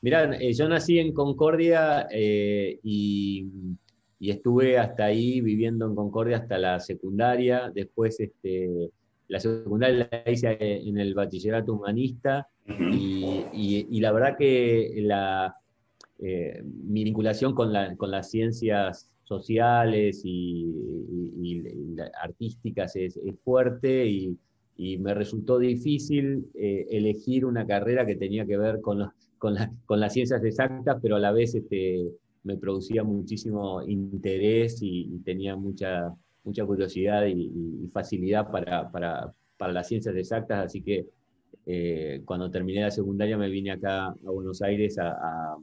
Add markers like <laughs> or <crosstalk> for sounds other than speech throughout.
mirá, yo nací en Concordia y, y, estuve hasta ahí viviendo en Concordia hasta la secundaria. Después, este, la secundaria la hice en el bachillerato humanista y, la verdad que la, eh, mi vinculación con, con, las ciencias sociales y, artísticas es, fuerte y, me resultó difícil eh, elegir una carrera que tenía que ver con, con, con, las ciencias exactas, pero a la vez este, me producía muchísimo interés y, tenía mucha, mucha curiosidad y, facilidad para, para, para las ciencias exactas, así que eh, cuando terminé la secundaria me vine acá a Buenos Aires a,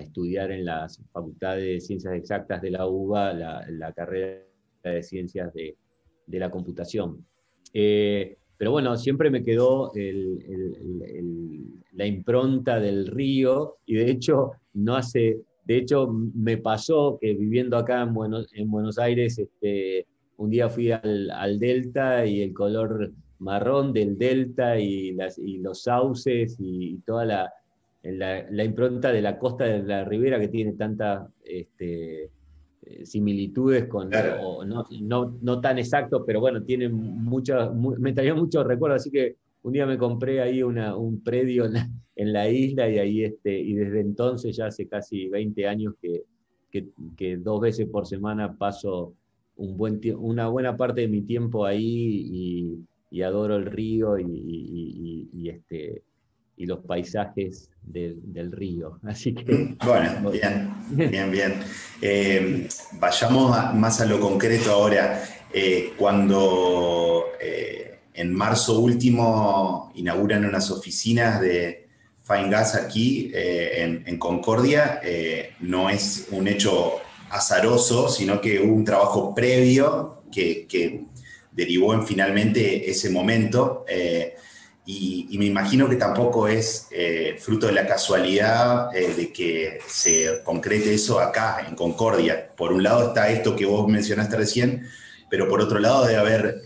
estudiar en las facultades de ciencias exactas de la UBA la, carrera de ciencias de, la computación. Eh, pero bueno, siempre me quedó la impronta del río y de hecho no hace, de hecho me pasó que viviendo acá en Buenos, en Buenos Aires, este, un día fui al, Delta y el color marrón del delta y, los sauces y, toda la, la, impronta de la costa de la ribera que tiene tantas este, similitudes con, no, no, no, tan exacto, pero bueno, tiene muchas, me traía muchos recuerdos, así que un día me compré ahí una, un predio en la, en la, isla y ahí este, y desde entonces, ya hace casi 20 años que, que, que dos veces por semana paso un buen una buena parte de mi tiempo ahí y, y adoro el río y, este, y los paisajes del río. Así que. Bueno, <laughs> bien, bien, bien. Eh, vayamos más a lo concreto ahora. Eh, cuando eh, en marzo último inauguran unas oficinas de Fine Gas aquí en, en, Concordia, no es un hecho azaroso, sino que hubo un trabajo previo que, que derivó en finalmente ese momento. Eh, y, me imagino que tampoco es eh, fruto de la casualidad eh, de que se concrete eso acá, en Concordia. Por un lado está esto que vos mencionaste recién, pero por otro lado debe haber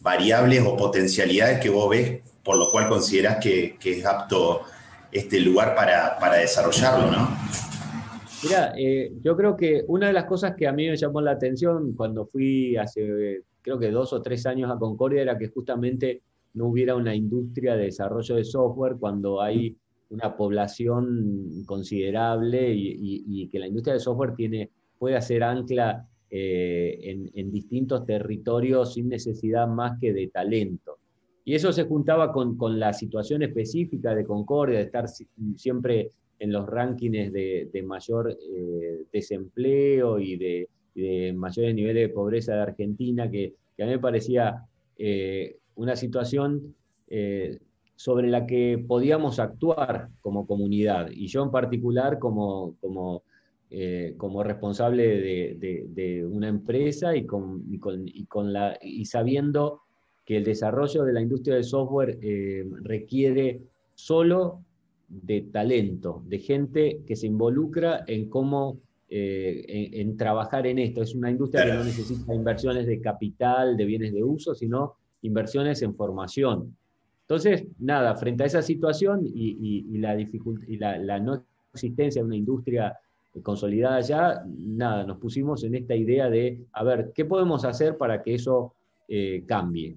variables o potencialidades que vos ves, por lo cual considerás que, es apto este lugar para, para desarrollarlo, ¿no? Mira, yo creo que una de las cosas que a mí me llamó la atención cuando fui hace creo que dos o tres años a Concordia era que justamente no hubiera una industria de desarrollo de software cuando hay una población considerable y, que la industria de software tiene, puede hacer ancla eh, en, distintos territorios sin necesidad más que de talento. Y eso se juntaba con, la situación específica de Concordia, de estar siempre en los rankings de, mayor eh, desempleo y de, de mayores niveles de pobreza de Argentina, que, a mí me parecía eh, una situación eh, sobre la que podíamos actuar como comunidad, y yo en particular como, como, eh, como responsable de, una empresa y, con, con, la, y sabiendo que el desarrollo de la industria del software requiere solo de talento, de gente que se involucra en cómo eh, en, trabajar en esto. Es una industria que no necesita inversiones de capital, de bienes de uso, sino inversiones en formación. Entonces, nada, frente a esa situación y, la, y la, no existencia de una industria consolidada ya, nada, nos pusimos en esta idea de, a ver, ¿qué podemos hacer para que eso eh, cambie?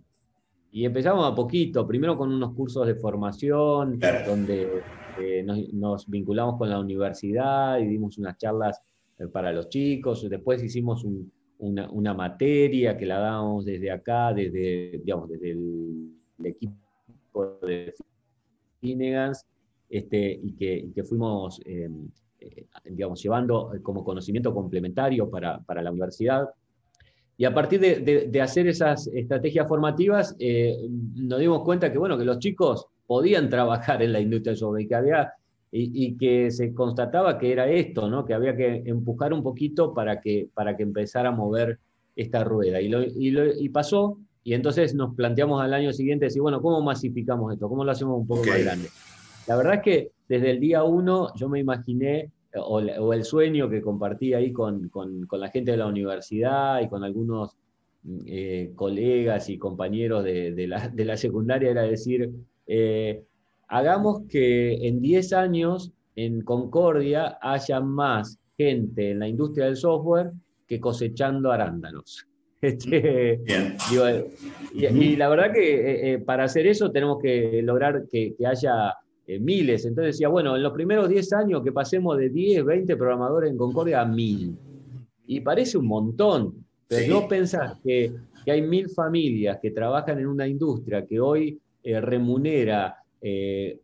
Y empezamos a poquito, primero con unos cursos de formación, donde eh, nos, nos, vinculamos con la universidad y dimos unas charlas eh, para los chicos. Después hicimos una, materia que la dábamos desde acá, desde, digamos, desde el, equipo de Finegans, este, y, que, fuimos eh, eh, digamos, llevando como conocimiento complementario para, la universidad. Y a partir de, hacer esas estrategias formativas, nos dimos cuenta que, bueno, que los chicos podían trabajar en la industria del software que había y, que se constataba que era esto, ¿no? que había que empujar un poquito para que, para que empezara a mover esta rueda. Y, y, pasó, y entonces nos planteamos al año siguiente decir, bueno, ¿cómo masificamos esto? ¿Cómo lo hacemos un poco más grande? La verdad es que desde el día uno yo me imaginé, o, el sueño que compartí ahí con, con, con, la gente de la universidad y con algunos eh, colegas y compañeros de, de, la, de la, secundaria era decir, eh, hagamos que en 10 años en Concordia haya más gente en la industria del software que cosechando arándanos. <laughs> Este, y, la verdad que eh, eh, para hacer eso tenemos que lograr que, haya eh, miles. Entonces decía, bueno, en los primeros 10 años que pasemos de 10, 20 programadores en Concordia a 1000. Y parece un montón, pero no pensás que, que, hay mil familias que trabajan en una industria que hoy remunera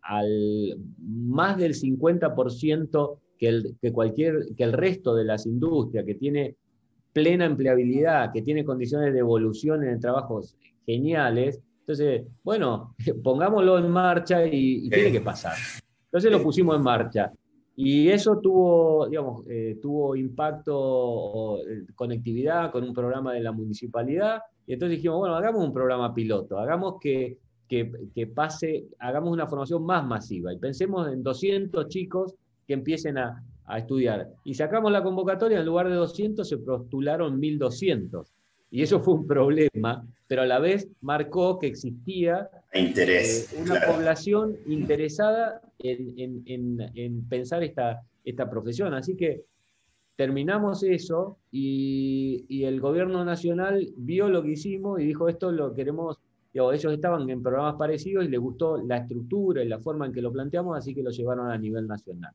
al más del 50% que el, que, cualquier, que el resto de las industrias, que tiene plena empleabilidad, que tiene condiciones de evolución en el trabajo geniales. Entonces, bueno, <laughs> pongámoslo en marcha y, tiene que pasar. Entonces lo pusimos en marcha. Y eso tuvo, digamos, eh, tuvo impacto, eh, conectividad con un programa de la municipalidad. Y entonces dijimos, bueno, hagamos un programa piloto, hagamos que, que, que pase, hagamos una formación más masiva. Y pensemos en 200 chicos que empiecen a, a estudiar. Y sacamos la convocatoria, en lugar de 200 se postularon 1200. Y eso fue un problema, pero a la vez marcó que existía Interés, eh, una población interesada en, pensar esta, esta profesión. Así que terminamos eso y, y, el gobierno nacional vio lo que hicimos y dijo esto lo queremos, ellos estaban en programas parecidos y les gustó la estructura y la forma en que lo planteamos, así que lo llevaron a nivel nacional.